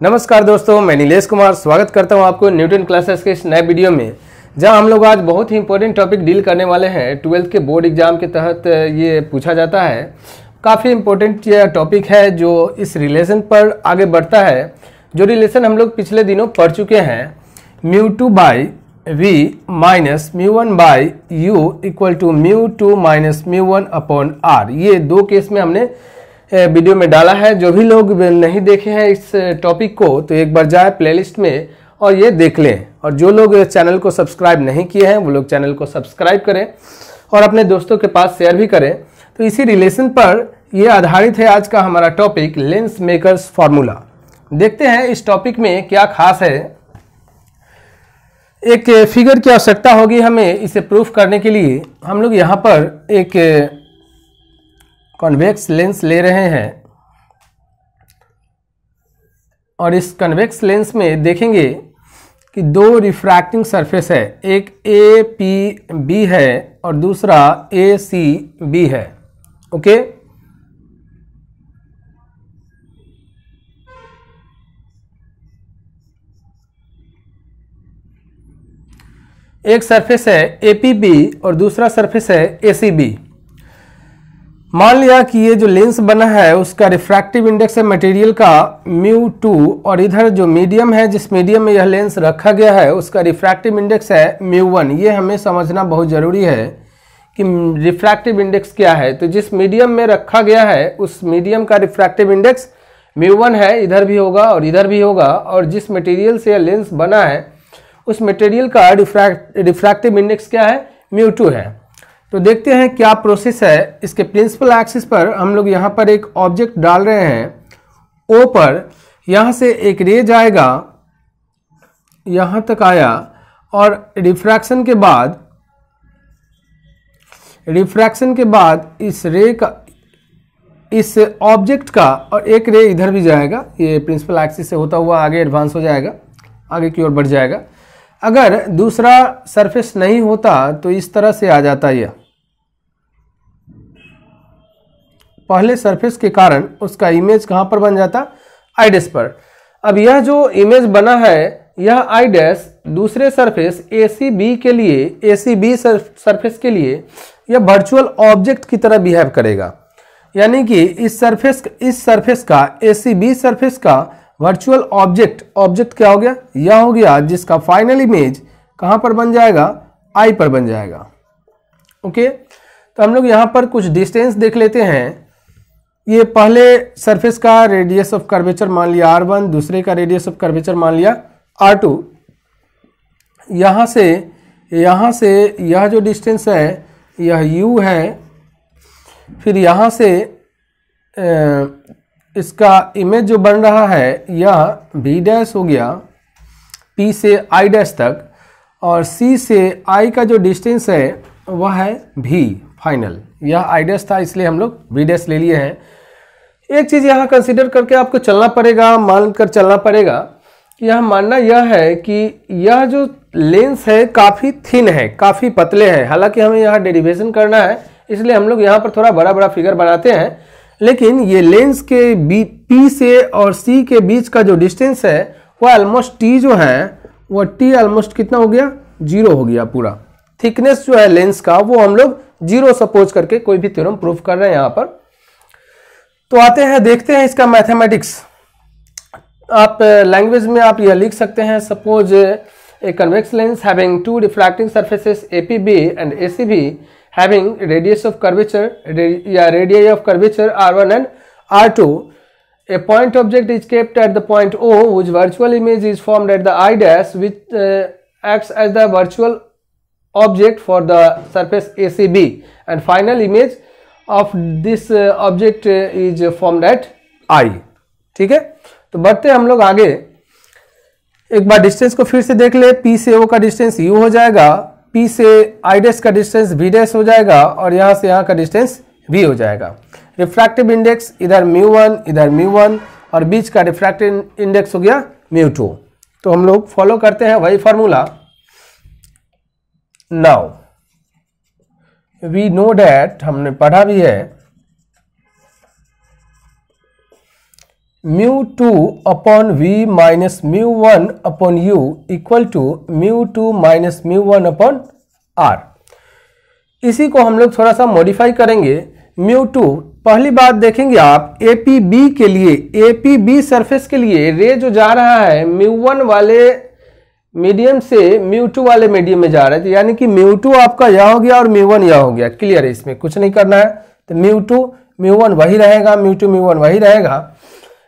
नमस्कार दोस्तों, मैं नीलेश कुमार स्वागत करता हूँ आपको न्यूटन क्लासेस के इस नए वीडियो में, जहाँ हम लोग आज बहुत ही इंपॉर्टेंट टॉपिक डील करने वाले हैं। ट्वेल्थ के बोर्ड एग्ज़ाम के तहत ये पूछा जाता है। काफ़ी इंपॉर्टेंट यह टॉपिक है जो इस रिलेशन पर आगे बढ़ता है। जो रिलेशन हम लोग पिछले दिनों पढ़ चुके हैं। Mu two by V minus mu one by U equal to mu two minus mu one upon R ये दो केस में हमने वीडियो में डाला है। जो भी लोग नहीं देखे हैं इस टॉपिक को तो एक बार जाए प्लेलिस्ट में और ये देख लें। और जो लोग चैनल को सब्सक्राइब नहीं किए हैं, वो लोग चैनल को सब्सक्राइब करें और अपने दोस्तों के पास शेयर भी करें। तो इसी रिलेशन पर ये आधारित है आज का हमारा टॉपिक लेंस मेकर्स फार्मूला देखते हैं इस टॉपिक में क्या खास है। एक फिगर की आवश्यकता होगी हमें इसे प्रूफ करने के लिए। हम लोग यहाँ पर एक कॉन्वेक्स लेंस ले रहे हैं। और इस कन्वेक्स लेंस में देखेंगे कि दो रिफ्रैक्टिंग सरफेस है। एक ए पी बी है और दूसरा ए सी बी है। ओके एक सरफेस है ए पी बी और दूसरा सरफेस है ए सी बी मान लिया कि ये जो लेंस बना है, उसका रिफ्रैक्टिव इंडेक्स है मटेरियल का म्यू टू और इधर जो मीडियम है, जिस मीडियम में यह लेंस रखा गया है, उसका रिफ्रैक्टिव इंडेक्स है म्यू वन ये हमें समझना बहुत ज़रूरी है कि रिफ्रैक्टिव इंडेक्स क्या है। तो जिस मीडियम में रखा गया है, उस मीडियम का रिफ्रैक्टिव इंडेक्स म्यू वन है, इधर भी होगा और इधर भी होगा, और जिस मटेरियल से यह लेंस बना है, उस मटेरियल का रिफ्रैक्टिव इंडेक्स क्या है? म्यू टू है। तो देखते हैं क्या प्रोसेस है। इसके प्रिंसिपल एक्सिस पर हम लोग यहाँ पर एक ऑब्जेक्ट डाल रहे हैं। ओ पर यहाँ से एक रे जाएगा यहाँ तक आया और रिफ्रैक्शन के बाद रिफ्रैक्शन के बाद इस रे का, इस ऑब्जेक्ट का और एक रे इधर भी जाएगा। ये प्रिंसिपल एक्सिस से होता हुआ आगे एडवांस हो जाएगा, आगे की ओर बढ़ जाएगा। अगर दूसरा सरफेस नहीं होता तो इस तरह से आ जाता यह पहले सरफेस के कारण उसका इमेज कहाँ पर बन जाता? आई आईडेस पर। अब यह जो इमेज बना है, यह आईडेस दूसरे सरफेस ए सी बी के लिए ए सी बी सरफेस के लिए यह वर्चुअल ऑब्जेक्ट की तरह बिहेव करेगा। यानी कि इस सरफेस इस सरफेस का ए सी बी सरफेस का वर्चुअल ऑब्जेक्ट ऑब्जेक्ट क्या हो गया? यह हो गया जिसका फाइनल इमेज कहाँ पर बन जाएगा? आई पर बन जाएगा। ओके? तो हम लोग यहाँ पर कुछ डिस्टेंस देख लेते हैं। ये पहले सरफेस का रेडियस ऑफ़ कर्वेचर मान लिया आर वन दूसरे का रेडियस ऑफ़ कर्वेचर मान लिया आर टू यहाँ से यहाँ से यह जो डिस्टेंस है, यह यू है, फिर यहाँ से इसका इमेज जो बन रहा है, यह बी डैश हो गया पी से आई डैश तक, और सी से आई का जो डिस्टेंस है, वह है भी फाइनल यह आई डैश था, इसलिए हम लोग बी डैश ले लिए हैं। एक चीज़ यहाँ कंसिडर करके आपको चलना पड़ेगा मान कर चलना पड़ेगा। यह मानना यह है कि यह जो लेंस है, काफ़ी थिन है, काफ़ी पतले हैं। हालाँकि हमें यहाँ डेरिवेशन करना है, इसलिए हम लोग यहाँ पर थोड़ा बड़ा बड़ा फिगर बनाते हैं। लेकिन ये लेंस के बी पी से और सी के बीच का जो डिस्टेंस है, वह ऑलमोस्ट टी जो है, वह टी ऑलमोस्ट कितना हो गया? ज़ीरो हो गया पूरा। थिकनेस जो है लेंस का, वो हम लोग ज़ीरो सपोज़ करके कोई भी थ्योरम प्रूफ कर रहे हैं यहाँ पर। तो आते हैं, देखते हैं इसका मैथमेटिक्स आप लैंग्वेज में आप यह लिख सकते हैं suppose a convex lens having two reflecting surfaces A P B and A C B having radius of curvature या radii of curvature R one and R two a point object is kept at the point O which virtual image is form at the I dash which act as the virtual object for the surface A C B and final image of this object is uh, is I ठीक है? तो बढ़ते हम लोग आगे। एक बार distance को फिर से देख ले। पी से ओ का डिस्टेंस यू हो जाएगा। पी से आई डेस का डिस्टेंस V डेस हो जाएगा और यहाँ से यहाँ का डिस्टेंस V हो जाएगा। रिफ्रैक्टिव इंडेक्स इधर म्यू वन इधर म्यू वन और बीच का रिफ्रैक्टिव इंडेक्स हो गया म्यू टू तो हम लोग फॉलो करते हैं वही formula now we know that हमने पढ़ा भी है mu two upon V minus mu one upon U equal to mu two minus mu one upon R इसी को हम लोग थोड़ा सा मॉडिफाई करेंगे। म्यू टू पहली बात देखेंगे आप ए पी बी के लिए ए पी बी सरफेस के लिए रे जो जा रहा है म्यू वन वाले मीडियम से म्यू टू वाले मीडियम में जा रहे थे, यानी कि म्यू टू आपका यह हो गया और म्यू वन यह हो गया। क्लियर है, इसमें कुछ नहीं करना है। तो म्यू टू, म्यू वन वही रहेगा, म्यू टू, म्यू वन वही रहेगा।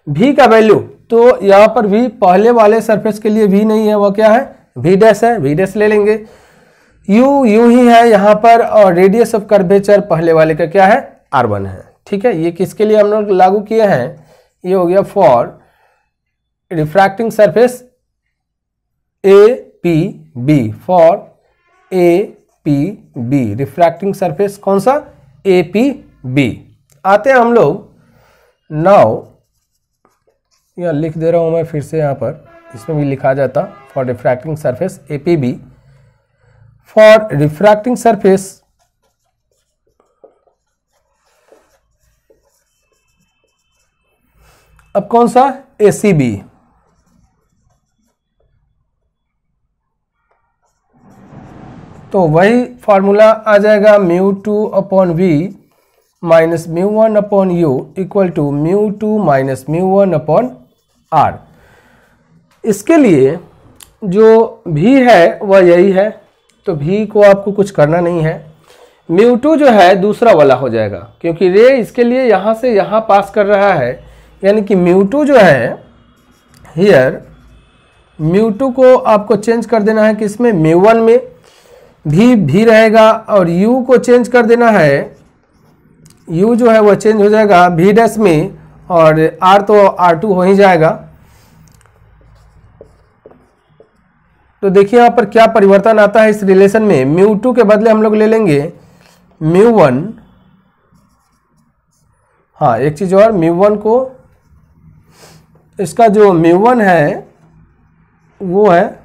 भी का वैल्यू तो यहाँ पर भी पहले वाले सरफेस के लिए भी नहीं है वो क्या है? वी डैश है वी डैश ले लेंगे। यू यू ही है यहाँ पर, और रेडियस ऑफ़ कर्वेचर पहले वाले का क्या है? आर वन है। ठीक है, ये किसके लिए हम लोग लागू किए हैं? ये हो गया for refracting surface A P B for A P B refracting surface कौन सा? ए पी बी आते हैं हम लोग। नाउ यह लिख दे रहा हूँ मैं फिर से यहाँ पर। इसमें भी लिखा जाता for refracting surface A P B for refracting surface अब कौन सा? ए सी बी तो वही फार्मूला आ जाएगा mu two upon V minus mu one upon U equal to mu two minus mu one upon R इसके लिए जो भी है, वह यही है। तो भी को आपको कुछ करना नहीं है। म्यू टू जो है, दूसरा वाला हो जाएगा। क्योंकि रे इसके लिए यहाँ से यहाँ पास कर रहा है। यानी कि म्यू टू जो है हियर म्यू टू को आपको चेंज कर देना है किसमें? म्यू वन में। भी भी रहेगा और u को चेंज कर देना है। u जो है वह चेंज हो जाएगा भी डैश में और r तो r2 हो ही जाएगा। तो देखिए यहाँ पर क्या परिवर्तन आता है इस रिलेशन में। म्यू टू के बदले हम लोग ले लेंगे। म्यू वन हाँ एक चीज़ और म्यू वन को, इसका जो म्यू वन है, वो है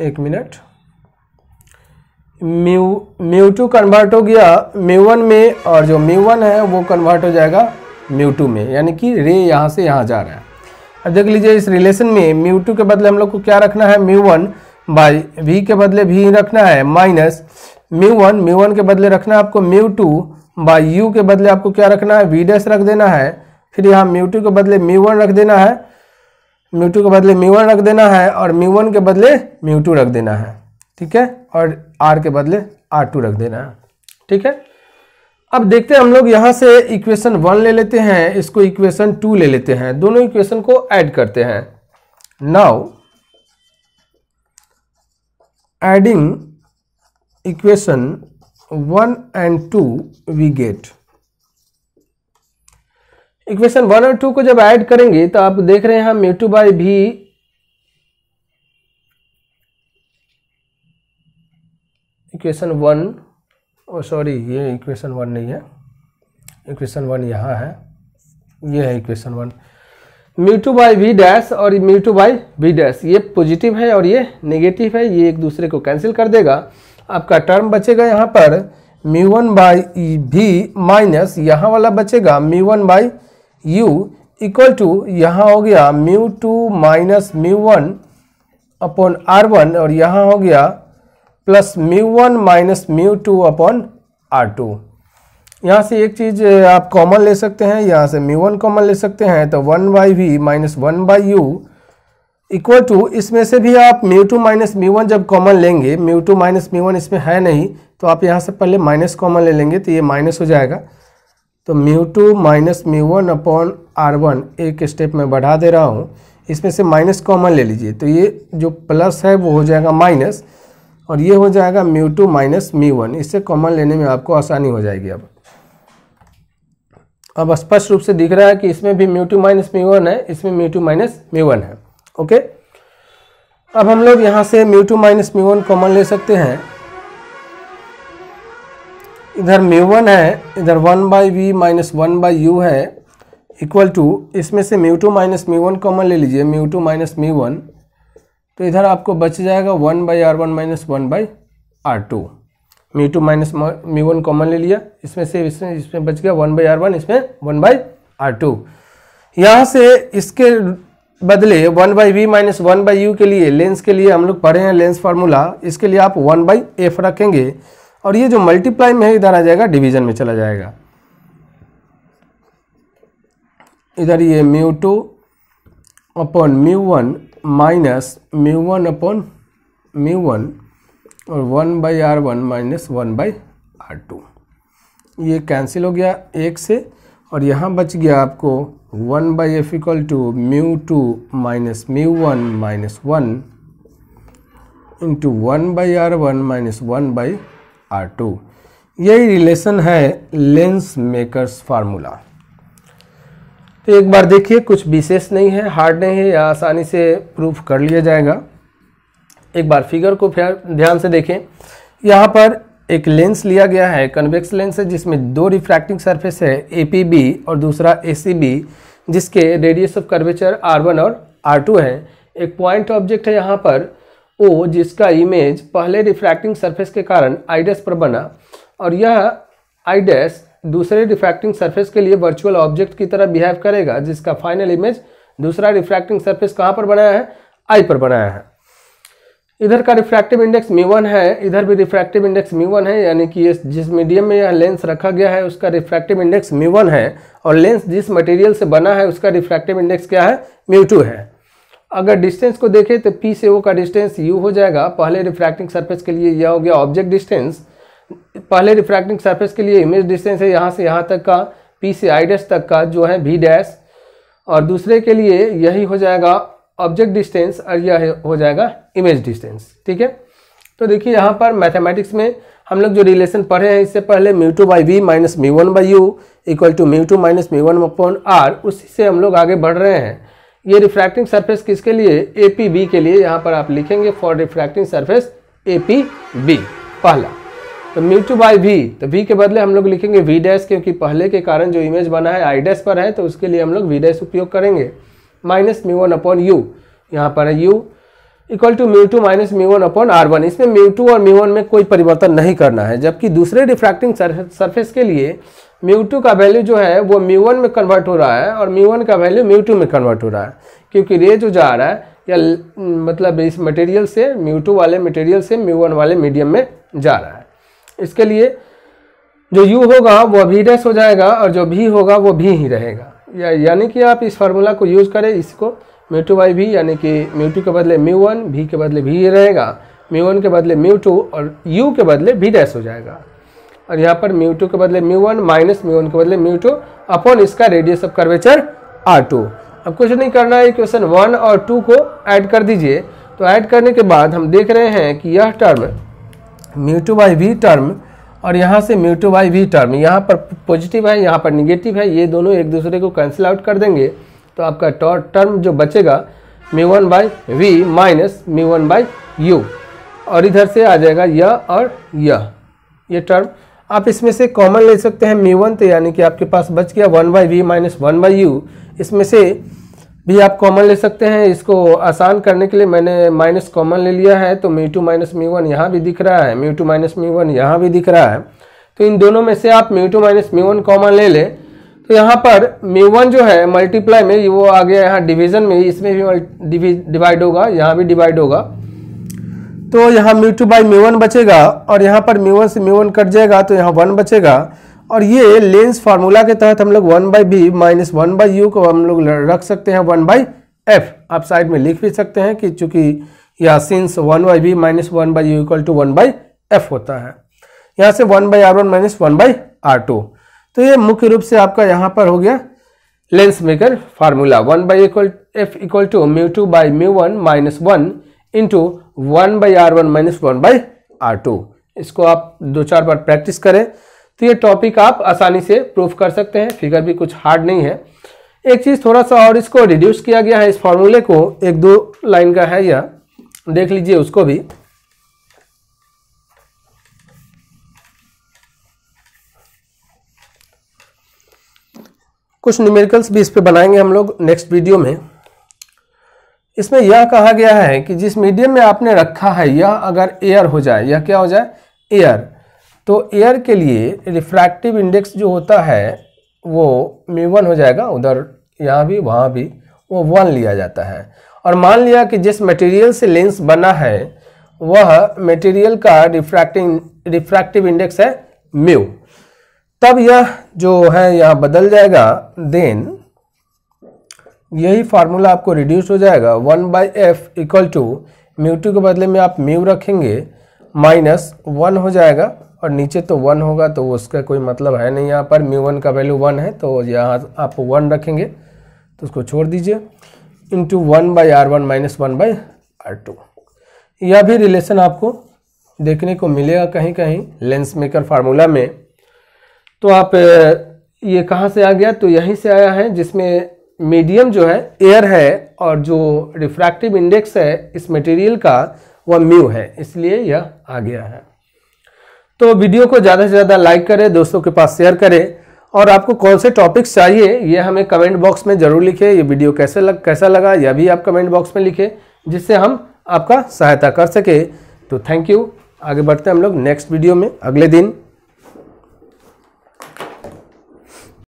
एक minute. Mu mu two convert हो गया। म्यू वन में, और जो म्यू वन है, वो कन्वर्ट हो जाएगा म्यू टू में। यानी कि रे यहाँ से यहाँ जा रहा है। अब देख लीजिए, इस रिलेशन में म्यू टू के बदले हम लोग को क्या रखना है? म्यू वन बाई वी के बदले भी रखना है minus mu one. Mu one के बदले रखना है आपको म्यू टू बाई यू के बदले आपको क्या रखना है? वी डैश रख देना है। फिर यहाँ म्यू टू के बदले म्यू वन रख देना है। म्यू टू के बदले म्यू वन रख देना है और म्यू वन के बदले म्यू टू रख देना है, ठीक है? और आर के बदले आर टू रख देना है, ठीक है? अब देखते हैं हम लोग यहाँ से इक्वेशन वन ले लेते हैं, इसको इक्वेशन टू ले लेते हैं। दोनों इक्वेशन को ऐड करते हैं। Now adding equation one and two we get. Equation one और टू को जब ऐड करेंगे तो आप देख रहे हैं हम mu two by V equation one sorry, ये इक्वेशन वन नहीं है। इक्वेशन वन यहाँ है। ये है equation one. Mu two by V dash और mu two by V dash, ये पॉजिटिव है और ये नेगेटिव है, ये एक दूसरे को कैंसिल कर देगा। आपका टर्म बचेगा यहाँ पर mu one by V minus यहाँ वाला बचेगा mu one by U equal to यहाँ हो गया mu two minus mu one upon R one और यहाँ हो गया plus mu one minus mu two upon R two यहाँ से एक चीज़ आप कॉमन ले सकते हैं, यहाँ से म्यू वन कॉमन ले सकते हैं तो one by V minus one by U equal to इसमें से भी आप mu two minus mu one जब कॉमन लेंगे mu two minus mu one इसमें है नहीं तो आप यहाँ से पहले माइनस कॉमन ले लेंगे तो ये माइनस हो जाएगा। तो mu two minus mu one upon R one एक स्टेप में बढ़ा दे रहा हूँ। इसमें से माइनस कॉमन ले लीजिए। तो ये जो प्लस है, वो हो जाएगा माइनस और ये हो जाएगा mu two minus mu one इससे कॉमन लेने में आपको आसानी हो जाएगी अब। अब स्पष्ट रूप से दिख रहा है कि इसमें भी mu two minus mu one है, इसमें mu two minus mu one है। ओके? अब हम लोग यहाँ से mu two minus mu one common ले सकते हैं। इधर म्यू वन है, इधर one by V minus one by U है इक्वल टू इसमें से mu two minus mu one common ले लीजिए mu two minus mu one तो इधर आपको बच जाएगा one by R one minus one by R two mu two minus mu one common ले लिया, इसमें से, इसमें इसमें बच गया वन बाई आर वन इसमें वन बाई आर टू यहाँ से इसके बदले one by V minus one by U के लिए लेंस के लिए हम लोग पढ़े हैं लेंस फार्मूला इसके लिए आप वन बाई एफ़ रखेंगे। और ये जो मल्टीप्लाई में है, इधर आ जाएगा डिवीज़न में चला जाएगा। इधर ये mu two upon mu one minus mu one upon mu one और one by R one minus one by R two ये कैंसिल हो गया एक से और यहाँ बच गया आपको one by F equal to mu two minus mu one minus one into one by R one minus one by R two यही रिलेशन है लेंस मेकर्स फार्मूला तो एक बार देखिए, कुछ विशेष नहीं है हार्ड नहीं है, या आसानी से प्रूफ कर लिया जाएगा। एक बार फिगर को फिर ध्यान से देखें। यहाँ पर एक लेंस लिया गया है कन्वेक्स लेंस है, जिसमें दो रिफ्रैक्टिंग सरफेस है एपीबी और दूसरा ACB जिसके रेडियस ऑफ़ कर्वेचर R1 और R2 है। एक पॉइंट ऑब्जेक्ट है यहाँ पर O जिसका इमेज पहले रिफ्रैक्टिंग सरफेस के कारण आइडस पर बना, और यह आइडस दूसरे रिफ्रैक्टिंग सरफेस के लिए वर्चुअल ऑब्जेक्ट की तरह बिहेव करेगा, जिसका फाइनल इमेज दूसरा रिफ्रैक्टिंग सरफेस कहाँ पर बनाया है? आई पर बनाया है। इधर का रिफ्रैक्टिव इंडेक्स मी वन है, इधर भी रिफ्रैक्टिव इंडेक्स मी वन है, यानी कि जिस मीडियम में यह लेंस रखा गया है, उसका रिफ्रैक्टिव इंडेक्स मी वन है, और लेंस जिस मटेरियल से बना है, उसका रिफ्रैक्टिव इंडेक्स क्या है? म्यू टू है। अगर डिस्टेंस को देखें तो पी से ओ का डिस्टेंस यू हो जाएगा। पहले रिफ्रैक्टिंग सरफेस के लिए यह हो गया ऑब्जेक्ट डिस्टेंस पहले रिफ्रैक्टिंग सरफेस के लिए इमेज डिस्टेंस है यहाँ से यहाँ तक का पी से आई डैश तक का जो है वी डैश और दूसरे के लिए यही हो जाएगा ऑब्जेक्ट डिस्टेंस और यह हो जाएगा इमेज डिस्टेंस ठीक है? तो देखिए यहाँ पर मैथमेटिक्स में हम लोग जो रिलेशन पढ़े हैं, इससे पहले mu two by V minus mu one by U equal to mu two minus mu one upon R उसी से हम लोग आगे बढ़ रहे हैं। ये रिफ्रैक्टिंग सरफेस किसके लिए? ए पी बी के लिए। यहाँ पर आप लिखेंगे for refracting surface A P B पहला। तो म्यू टू बाई वी तो वी के बदले हम लोग लिखेंगे वी डैश क्योंकि पहले के कारण जो इमेज बना है आई डैश पर है तो उसके लिए हम लोग वी डैश उपयोग करेंगे। Minus mu one upon U यहाँ पर है U equal to mu two minus mu one upon R one इसमें म्यू टू और म्यू वन में कोई परिवर्तन नहीं करना है, जबकि दूसरे रिफ्रैक्टिंग सरफेस के लिए म्यू टू का वैल्यू जो है, वो म्यू वन में कन्वर्ट हो रहा है और म्यू वन का वैल्यू म्यू टू में कन्वर्ट हो रहा है। क्योंकि रे जो जा रहा है, या मतलब इस मटेरियल से म्यू टू वाले मटेरियल से म्यू वन वाले मीडियम में जा रहा है। इसके लिए जो यू होगा, वो भी डैश हो जाएगा और जो भी होगा, वो भी ही रहेगा। या, यानी कि आप इस फार्मूला को यूज़ करें, इसको म्यू टू बाई भी यानी कि म्यू टू के बदले म्यू वन भी के बदले भी रहेगा म्यू वन के बदले म्यू टू और यू के बदले भी डैश हो जाएगा। और यहाँ पर म्यू टू के बदले mu one minus mu one के बदले म्यू टू अपॉन इसका radius of curvature R two अब कुछ नहीं करना है क्वेश्चन वन और टू को ऐड कर दीजिए। तो ऐड करने के बाद हम देख रहे हैं कि यह term mu two by V term और यहाँ से mu two by V term यहाँ पर पॉजिटिव है, यहाँ पर निगेटिव है, ये दोनों एक दूसरे को कैंसिल आउट कर देंगे। तो आपका टर्म जो बचेगा mu one by V minus mu one by U और इधर से आ जाएगा यह और यह ये टर्म आप इसमें से कॉमन ले सकते हैं म्यू वन तो यानी कि आपके पास बच गया one by V minus one by U इसमें से भी आप कॉमन ले सकते हैं। इसको आसान करने के लिए मैंने माइनस कॉमन ले लिया है तो mu two minus mu one यहाँ भी दिख रहा है। Mu two minus mu one यहाँ भी दिख रहा है। तो इन दोनों में से आप mu two minus mu one common ले लें। तो यहाँ पर म्यू वन जो है मल्टीप्लाई में वो आ गया यहाँ डिवीज़न में। इसमें भी डिवाइड होगा, यहाँ भी डिवाइड होगा। तो यहाँ mu two by mu one बचेगा और यहाँ पर म्यू वन से म्यू वन कट जाएगा तो यहाँ वन बचेगा। और ये लेंस फार्मूला के तहत हम लोग one by V minus one by U को हम लोग रख सकते हैं वन बाई एफ़ आप साइड में लिख भी सकते हैं कि चूँकि यह since one by V minus one by U equal to one by F होता है। यहाँ से one by R one minus one by R two तो ये मुख्य रूप से आपका यहाँ पर हो गया lens maker formula one by equal F equal to mu two by mu one minus one into one by R one minus one by R two इसको आप दो चार बार प्रैक्टिस करें। तो ये टॉपिक आप आसानी से प्रूफ कर सकते हैं। फिगर भी कुछ हार्ड नहीं है। एक चीज़ थोड़ा सा और इसको रिड्यूस किया गया है इस फॉर्मूले को। एक दो लाइन का है यह। देख लीजिए उसको भी। कुछ न्यूमेरिकल्स भी इस पे बनाएँगे हम लोग नेक्स्ट वीडियो में। इसमें यह कहा गया है कि जिस मीडियम में आपने रखा है, यह अगर एयर हो जाए, यह क्या हो जाए? एयर तो एयर के लिए रिफ्रैक्टिव इंडेक्स जो होता है, वो म्यू वन हो जाएगा, उधर यहाँ भी, वहाँ भी, वो वन लिया जाता है। और मान लिया कि जिस मटेरियल से लेंस बना है, वह मटेरियल का रिफ्रैक्टिंग रिफ्रैक्टिव इंडेक्स है म्यू तब यह जो है, यहाँ बदल जाएगा देन यही फार्मूला आपको रिड्यूस हो जाएगा. One by F equal to mu two के बदले में आप म्यू रखेंगे माइनस वन हो जाएगा और नीचे तो वन होगा तो उसका कोई मतलब है नहीं. यहाँ पर म्यू वन का वैल्यू वन है तो यहाँ आप वन रखेंगे तो उसको छोड़ दीजिए. Into one by R one minus one by R two यह भी रिलेशन आपको देखने को मिलेगा कहीं कहीं लेंस मेकर फार्मूला में. तो आप, ये कहाँ से आ गया? तो यहीं से आया है, जिसमें मीडियम जो है, एयर है और जो रिफ्रैक्टिव इंडेक्स है इस मटेरियल का, वह म्यू है। इसलिए यह आ गया है। तो वीडियो को ज़्यादा से ज़्यादा लाइक करें, दोस्तों के पास शेयर करें और आपको कौन से टॉपिक्स चाहिए, ये हमें कमेंट बॉक्स में ज़रूर लिखें, ये वीडियो कैसे लग, कैसा लगा, यह भी आप कमेंट बॉक्स में लिखें, जिससे हम आपका सहायता कर सके। तो थैंक यू आगे बढ़ते हैं हम लोग नेक्स्ट वीडियो में। अगले दिन।